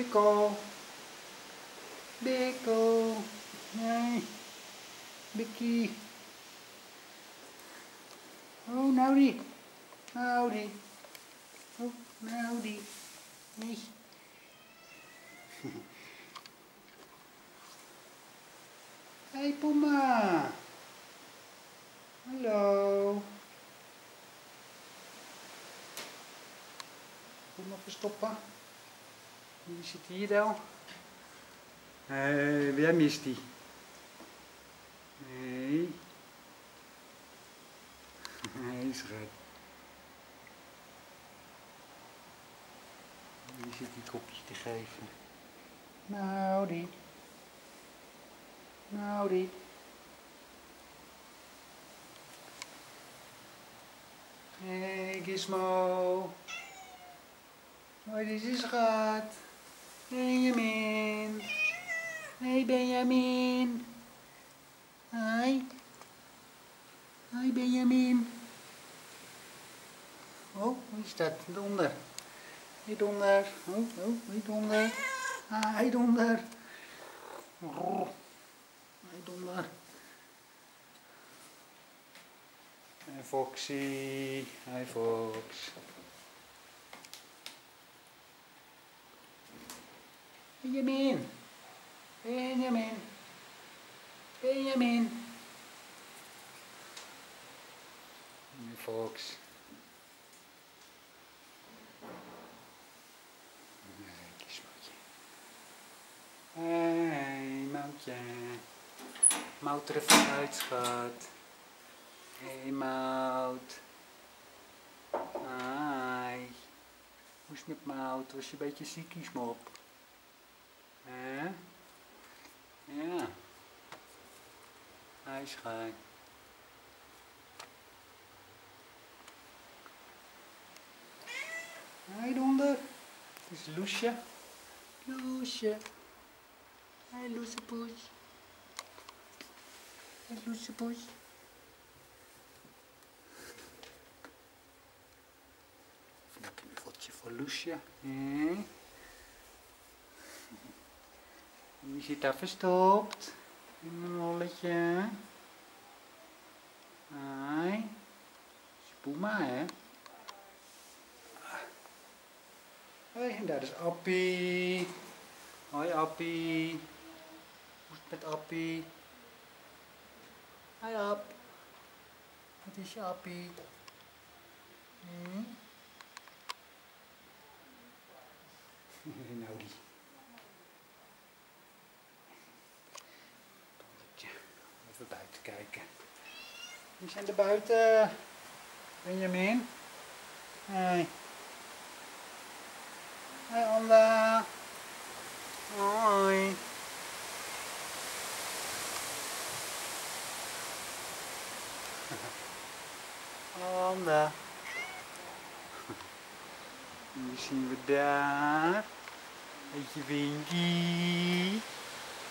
Bikkel. Bikkel. Nee. Bikkie. Oh, nou die. Nou die. Oh, nou die. Nee. Hey Puma. Hallo. Puma verstoppen. Wie zit hier dan? Hé, wie mist die? Nee. Nee, schat. Wie zit die kopjes te geven? Nou, die. Nou, die. Hey, Gizmo. Hoi, dit is schat. Benjamin. Hey, Benjamin. Hoi. Hoi, Benjamin. Oh, wie is dat? Donder. Hey, donder. Oh, oh, hey, donder. Ah, hey, donder. Oh, donder. Hey, Foxy. Hi, Fox. Benjamin. Benjamin. Benjamin. Hey, Fox. Nee, kiesmoutje. Hey, moutje. Mout er even uit, schat. Hey, mout. Hi. Hoe is het met mout? Was je een beetje ziekies, mop? Ja. Hij schat. Hoi donder. Het is Loesje. Loesje. Hoi Loesepoes. Hoi Loesepoes. Een knuffeltje voor Loesje. Hè? Wie zit daar verstopt? In een holletje. Hoi. Spoema, hè? Hoi, en daar is Appie. Hoi Appie. Hoe is het met Appie? Hoi App. Wat is je Appie? Hm? nou die. Dondertje. Even buiten kijken. Wie zijn er buiten? Benjamin? Hoi. Hoi Anna. Hoi. Anna. Wie zien we daar? Beetje Winky.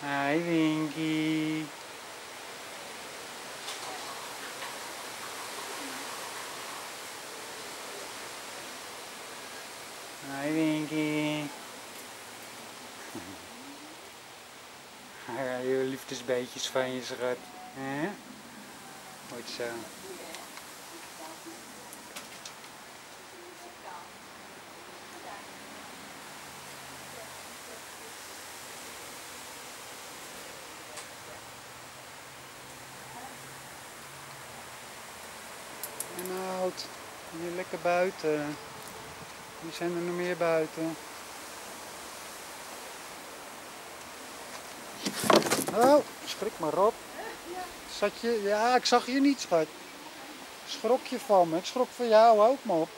Hi Winky. Hi Winky. Ja, je liefdesbeetjes van je schat. hè? Goed zo. En oud. Hier lekker buiten. Wie zijn er nog meer buiten? Oh, schrik maar op. Zat je? Ja, ik zag je niet, schat. Schrok je van me? Ik schrok van jou ook, mop.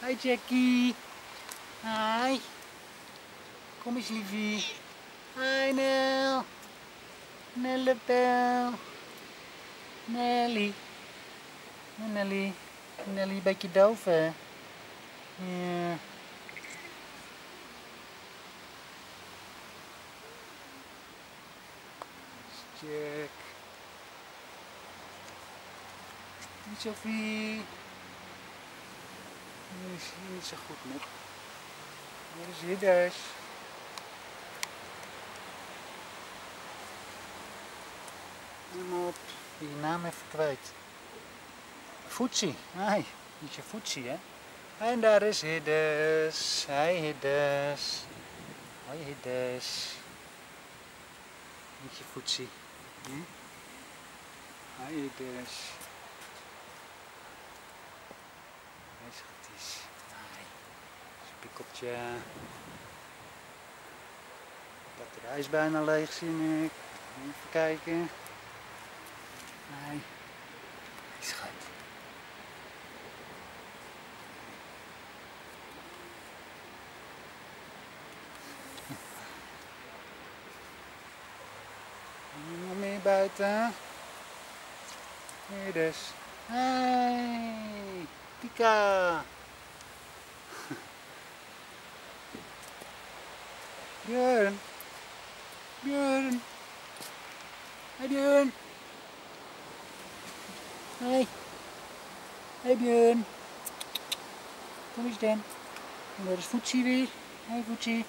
Hi, Jackie. Hi. Kom eens, liefie. Hi, Nel. Nellebel. Nelly. Nelly. Nelly, een beetje doof, hè? Yeah. check. Niet zo veel. Niet, niet zo goed met. Dit is hier dus. Neem op. Die naam even kwijt. Foetsie. Nee, Niet je Foetsie hè. En daar is Hiddes. Hi Hiddes. Hoi Hiddes. Niet je Foetsie. Hm? Hi Hiddes. Hé schatjes. Hi. Spikkeltje. De batterij is bijna leeg, zie ik. Even kijken. Nee. Schat. Nog meer buiten. Hier dus. Hey, Pika. Björn. Björn. Hey Björn. Hey. Hey Björn. Kom eens dan. En daar is Voetsie weer. Hey Voetsie.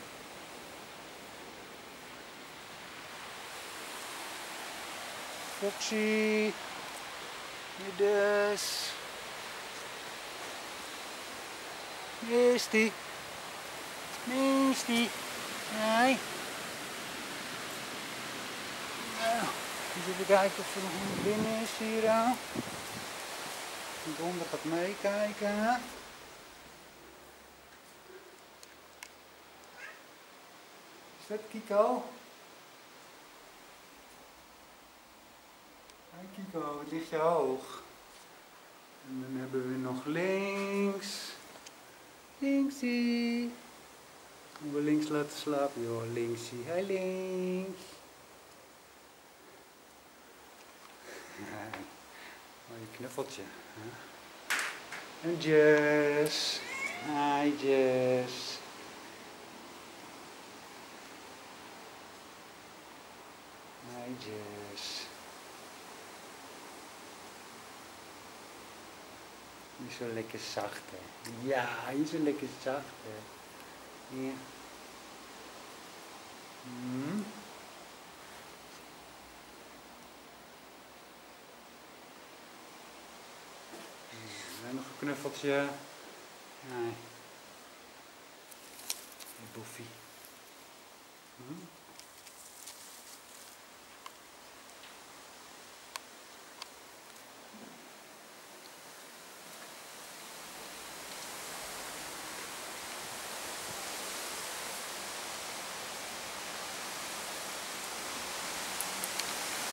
Foxy. Hier dus. Misty. Misty. Hey. Nou, even kijken of er nog iemand binnen is hier aan. Donder gaat meekijken. Is dat Kiko? Hey Kiko, het ligt je hoog. En dan hebben we nog links. Linksie. Moeten we links laten slapen, joh. Linksie. Hey links. Mooi knuffeltje. En Jess. Hi Jess. Hi Jess. Is zo lekker zacht, hè? Ja, is zo lekker zacht, hè? Ja. Hmm. Nog een knuffeltje. Nee. Boefie.